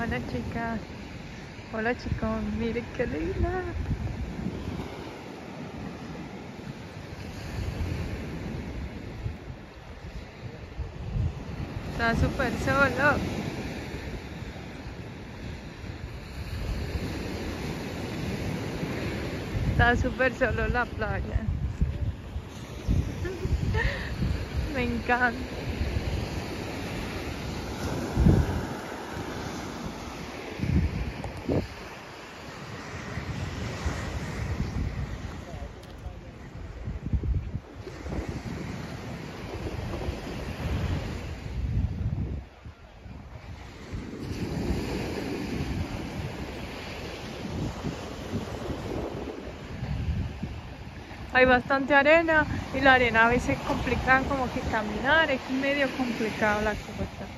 Hola chicas. Hola chicos, miren qué linda. Está súper solo. Está súper solo la playa. Me encanta. Hay bastante arena y la arena a veces complica como que caminar, es medio complicado la cosa.